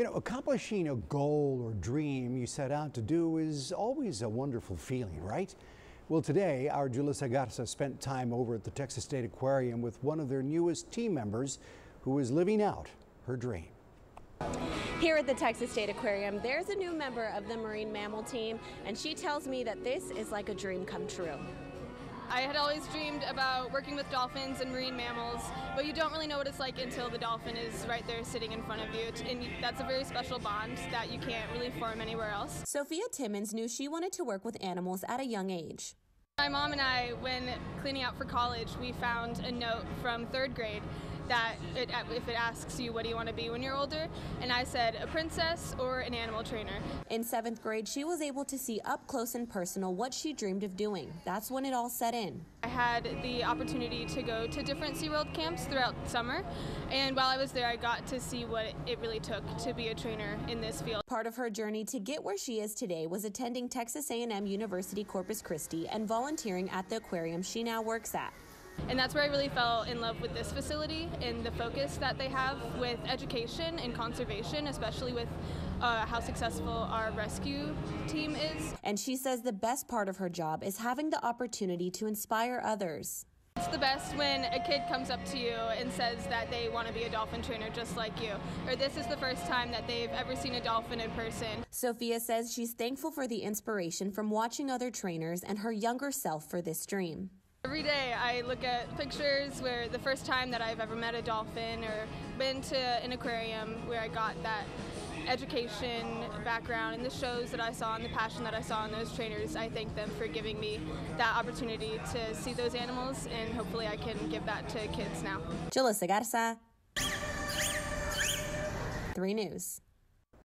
You know, accomplishing a goal or dream you set out to do is always a wonderful feeling, right? Well, today, our Julissa Garza spent time over at the Texas State Aquarium with one of their newest team members who is living out her dream. Here at the Texas State Aquarium, there's a new member of the marine mammal team, and she tells me that this is like a dream come true. I had always dreamed about working with dolphins and marine mammals, but you don't really know what it's like until the dolphin is right there sitting in front of you. And that's a very special bond that you can't really form anywhere else. Sophia Timmons knew she wanted to work with animals at a young age. My mom and I, when cleaning out for college, we found a note from third grade that it, if it asks you what do you want to be when you're older, and I said a princess or an animal trainer. In seventh grade, she was able to see up close and personal what she dreamed of doing. That's when it all set in. I had the opportunity to go to different SeaWorld camps throughout summer, and while I was there, I got to see what it really took to be a trainer in this field. Part of her journey to get where she is today was attending Texas A&M University Corpus Christi and volunteering at the aquarium she now works at. And that's where I really fell in love with this facility and the focus that they have with education and conservation, especially with uh, how successful our rescue team is. And she says the best part of her job is having the opportunity to inspire others. It's the best when a kid comes up to you and says that they want to be a dolphin trainer just like you, or this is the first time that they've ever seen a dolphin in person. Sophia says she's thankful for the inspiration from watching other trainers and her younger self for this dream. Every day I look at pictures where the first time that I've ever met a dolphin or been to an aquarium where I got that education background and the shows that I saw and the passion that I saw in those trainers. I thank them for giving me that opportunity to see those animals and hopefully I can give that to kids now. Julissa Garza, 3 News.